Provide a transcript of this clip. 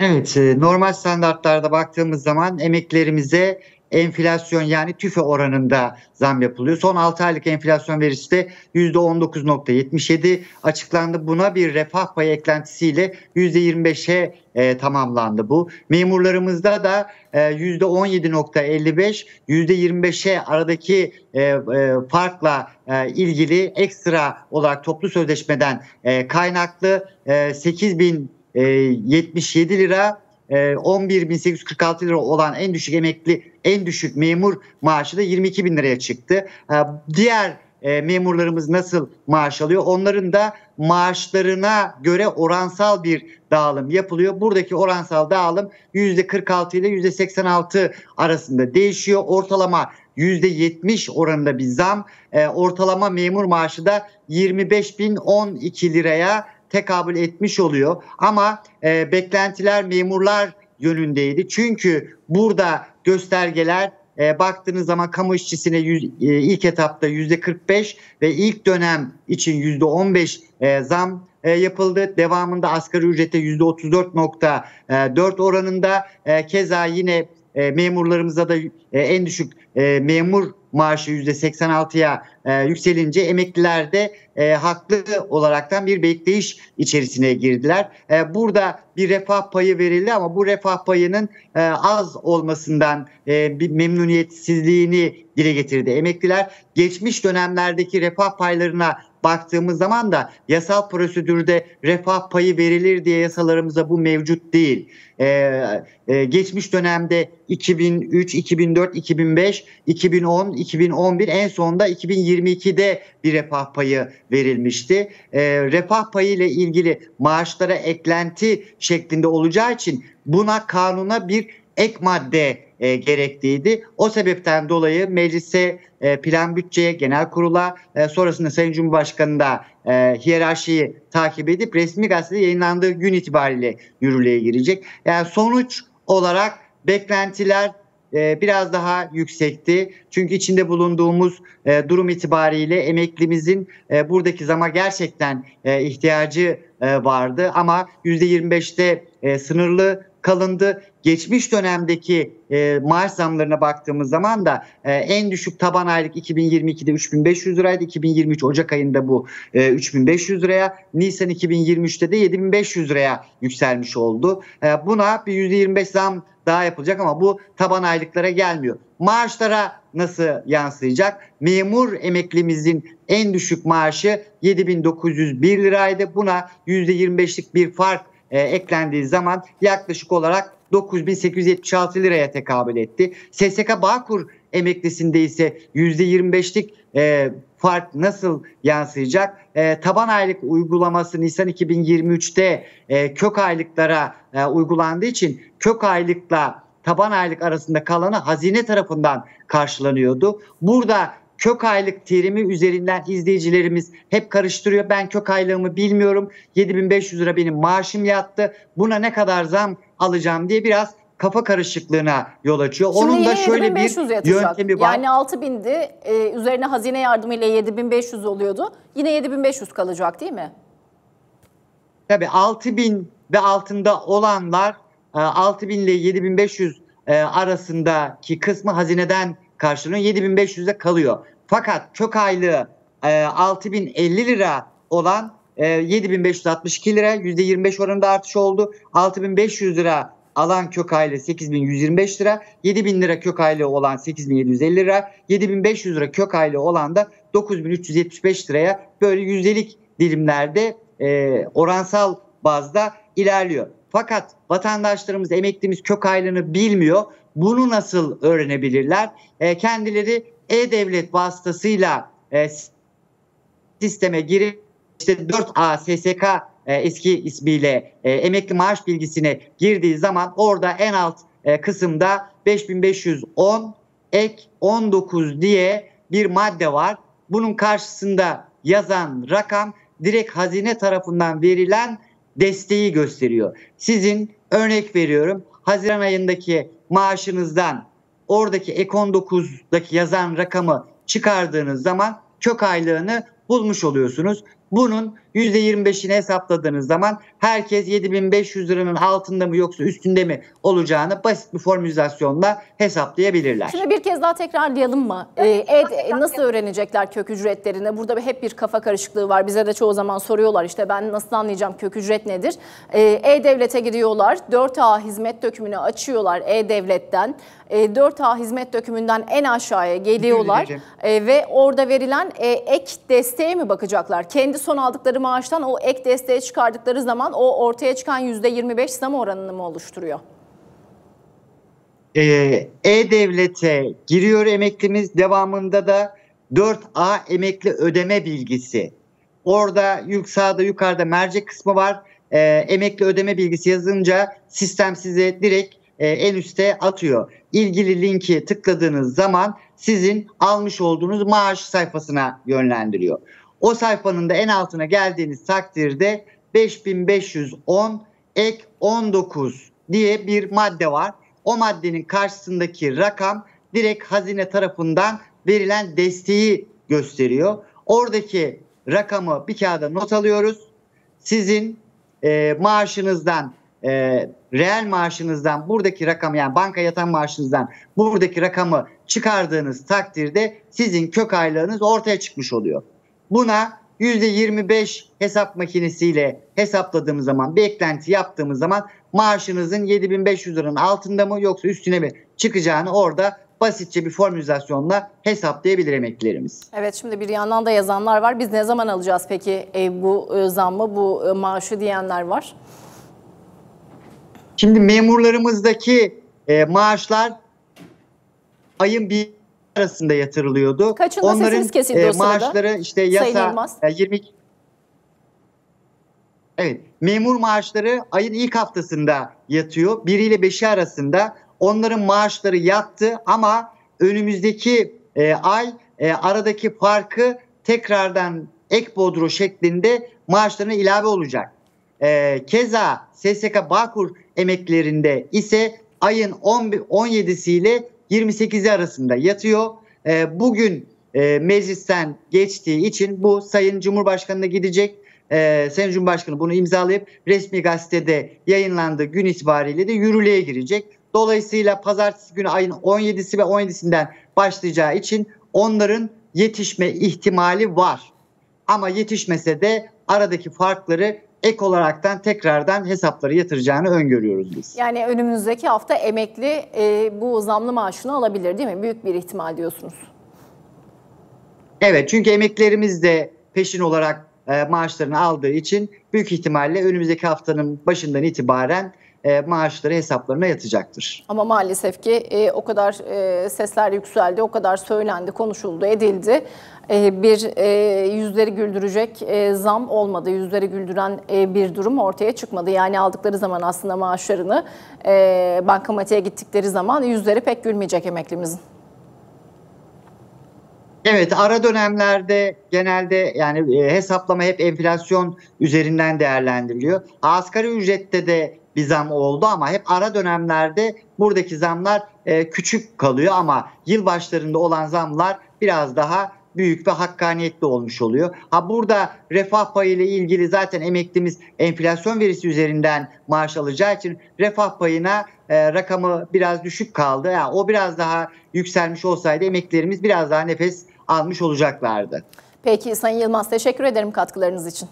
Evet, e, normal standartlarda baktığımız zaman emeklerimize enflasyon yani tüfe oranında zam yapılıyor. Son 6 aylık enflasyon verisi de %19.77 açıklandı. Buna bir refah payı eklentisiyle %25'e e, tamamlandı bu. Memurlarımızda da e, %17.55 %25'e aradaki e, e, farkla e, ilgili ekstra olarak toplu sözleşmeden e, kaynaklı e, 8000 77 e, lira 11.846 e, lira olan en düşük emekli, en düşük memur maaşı da 22 bin liraya çıktı. E, diğer memurlarımız nasıl maaş alıyor? Onların da maaşlarına göre oransal bir dağılım yapılıyor. Buradaki oransal dağılım %46 ile %86 arasında değişiyor. Ortalama %70 oranında bir zam. ortalama memur maaşı da 25.012 liraya tekabül etmiş oluyor. Ama e, beklentiler memurlar yönündeydi. Çünkü burada göstergeler e, baktığınız zaman kamu işçisine yüz, e, ilk etapta yüzde 45 ve ilk dönem için yüzde 15 e, zam e, yapıldı. Devamında asgari ücrete yüzde 34.4 oranında e, keza yine e, memurlarımıza da e, en düşük e, memur maaşı %86'ya e, yükselince emekliler de e, haklı olaraktan bir bekleyiş içerisine girdiler. E, burada bir refah payı verildi ama bu refah payının e, az olmasından e, bir memnuniyetsizliğini dile getirdi emekliler. Geçmiş dönemlerdeki refah paylarına baktığımız zaman da yasal prosedürde refah payı verilir diye yasalarımızda bu mevcut değil. Ee, e, geçmiş dönemde 2003, 2004, 2005, 2010, 2011 en sonunda 2022'de bir refah payı verilmişti. Ee, refah payı ile ilgili maaşlara eklenti şeklinde olacağı için buna kanuna bir ek madde e, gerekliydi. O sebepten dolayı meclise, e, plan bütçeye, genel kurula e, sonrasında Sayın Cumhurbaşkanı e, hiyerarşiyi takip edip resmi gazetede yayınlandığı gün itibariyle yürürlüğe girecek. Yani sonuç olarak beklentiler e, biraz daha yüksekti. Çünkü içinde bulunduğumuz e, durum itibariyle emeklimizin e, buradaki zama gerçekten e, ihtiyacı e, vardı. Ama %25'te e, sınırlı kalındı. Geçmiş dönemdeki e, maaş zamlarına baktığımız zaman da e, en düşük taban aylık 2022'de 3500 liraydı. 2023 Ocak ayında bu e, 3500 liraya, Nisan 2023'te de 7500 liraya yükselmiş oldu. E, buna bir %25 zam daha yapılacak ama bu taban aylıklara gelmiyor. Maaşlara nasıl yansıyacak? Memur emeklimizin en düşük maaşı 7901 liraydı. Buna %25'lik bir fark e, eklendiği zaman yaklaşık olarak 9876 liraya tekabül etti. SSK Bağkur emeklisinde ise %25'lik e, fark nasıl yansıyacak? E, taban aylık uygulaması Nisan 2023'te e, kök aylıklara e, uygulandığı için kök aylıkla taban aylık arasında kalanı hazine tarafından karşılanıyordu. Burada kök aylık terimi üzerinden izleyicilerimiz hep karıştırıyor. Ben kök aylığımı bilmiyorum. 7500 lira benim maaşım yattı. Buna ne kadar zam alacağım diye biraz kafa karışıklığına yol açıyor. Şimdi Onun da şöyle bir yatacak. yöntemi var. Yani 6000'di. Ee, üzerine hazine yardımıyla 7500 oluyordu. Yine 7500 kalacak değil mi? Tabii 6000 ve altında olanlar 6000 e, ile 7500 e, arasındaki kısmı hazineden karşılanıyor. 7500'de kalıyor. Fakat kök aylığı e, 6050 lira olan e, 7562 lira %25 oranında artış oldu. 6500 lira alan kök aile 8125 lira, 7000 lira kök aile olan 8750 lira, 7500 lira kök aile olan da 9375 liraya böyle yüzdelik dilimlerde e, oransal bazda ilerliyor. Fakat vatandaşlarımız, emeklimiz kök aylığını bilmiyor. Bunu nasıl öğrenebilirler? E, kendileri e-devlet vasıtasıyla e, sisteme girip işte 4A SSK e, eski ismiyle e, emekli maaş bilgisine girdiği zaman orada en alt e, kısımda 5510 ek 19 diye bir madde var. Bunun karşısında yazan rakam direkt hazine tarafından verilen desteği gösteriyor. Sizin örnek veriyorum Haziran ayındaki maaşınızdan oradaki ek 19'daki yazan rakamı çıkardığınız zaman kök aylığını bulmuş oluyorsunuz. Bunun %25'ini hesapladığınız zaman herkes 7500 liranın altında mı yoksa üstünde mi olacağını basit bir formülizasyonla hesaplayabilirler. Şimdi bir kez daha tekrarlayalım mı? Ee, e, nasıl öğrenecekler kök ücretlerini? Burada hep bir kafa karışıklığı var. Bize de çoğu zaman soruyorlar işte ben nasıl anlayacağım kök ücret nedir? Ee, E-Devlet'e giriyorlar. 4A hizmet dökümünü açıyorlar E-Devlet'ten. E, 4A hizmet dökümünden en aşağıya geliyorlar. E, ve orada verilen e, ek desteğe mi bakacaklar? Kendi son aldıkları maaştan o ek desteği çıkardıkları zaman o ortaya çıkan %25 zam oranını mı oluşturuyor? Ee, E-Devlet'e giriyor emeklimiz devamında da 4A emekli ödeme bilgisi. Orada yük sağda yukarıda mercek kısmı var. E, emekli ödeme bilgisi yazınca sistem size direkt e, en üste atıyor. İlgili linki tıkladığınız zaman sizin almış olduğunuz maaş sayfasına yönlendiriyor. O sayfanın da en altına geldiğiniz takdirde 5510 ek 19 diye bir madde var. O maddenin karşısındaki rakam direkt hazine tarafından verilen desteği gösteriyor. Oradaki rakamı bir kağıda not alıyoruz. Sizin e, maaşınızdan e, reel maaşınızdan buradaki rakam yani banka yatan maaşınızdan buradaki rakamı çıkardığınız takdirde sizin kök aylığınız ortaya çıkmış oluyor. Buna %25 hesap makinesiyle hesapladığımız zaman bir eklenti yaptığımız zaman maaşınızın 7500 liranın altında mı yoksa üstüne mi çıkacağını orada basitçe bir formülizasyonla hesaplayabilir emeklilerimiz. Evet şimdi bir yandan da yazanlar var. Biz ne zaman alacağız peki e, bu e, zammı, bu e, maaşı diyenler var. Şimdi memurlarımızdaki e, maaşlar ayın bir arasında yatırılıyordu. Kaçında Onların kesildi e, maaşları işte yasa e, 20 Evet, memur maaşları ayın ilk haftasında yatıyor. 1 ile 5'i arasında onların maaşları yattı ama önümüzdeki e, ay e, aradaki farkı tekrardan ek bodro şeklinde maaşlarına ilave olacak. E, keza SSK Bağkur emeklerinde ise ayın 17'si ile 28'i arasında yatıyor. E, bugün e, meclisten geçtiği için bu Sayın Cumhurbaşkanı'na gidecek. E, Sayın Cumhurbaşkanı bunu imzalayıp resmi gazetede yayınlandığı gün itibariyle de yürürlüğe girecek. Dolayısıyla pazartesi günü ayın 17'si ve 17'sinden başlayacağı için onların yetişme ihtimali var. Ama yetişmese de aradaki farkları ek olaraktan tekrardan hesapları yatıracağını öngörüyoruz biz. Yani önümüzdeki hafta emekli e, bu zamlı maaşını alabilir değil mi? Büyük bir ihtimal diyorsunuz. Evet çünkü emeklerimiz de peşin olarak e, maaşlarını aldığı için büyük ihtimalle önümüzdeki haftanın başından itibaren e, maaşları hesaplarına yatacaktır. Ama maalesef ki e, o kadar e, sesler yükseldi, o kadar söylendi, konuşuldu, edildi. E, bir e, yüzleri güldürecek e, zam olmadı, yüzleri güldüren e, bir durum ortaya çıkmadı. Yani aldıkları zaman aslında maaşlarını e, bankamatiğe gittikleri zaman yüzleri pek gülmeyecek emeklimizin. Evet ara dönemlerde genelde yani e, hesaplama hep enflasyon üzerinden değerlendiriliyor. Asgari ücrette de bir zam oldu ama hep ara dönemlerde buradaki zamlar e, küçük kalıyor ama yıl başlarında olan zamlar biraz daha büyük ve hakkaniyetli olmuş oluyor. Ha burada refah payı ile ilgili zaten emeklimiz enflasyon verisi üzerinden maaş alacağı için refah payına e, rakamı biraz düşük kaldı. Yani o biraz daha yükselmiş olsaydı emeklerimiz biraz daha nefes almış olacaklardı. Peki Sayın Yılmaz teşekkür ederim katkılarınız için.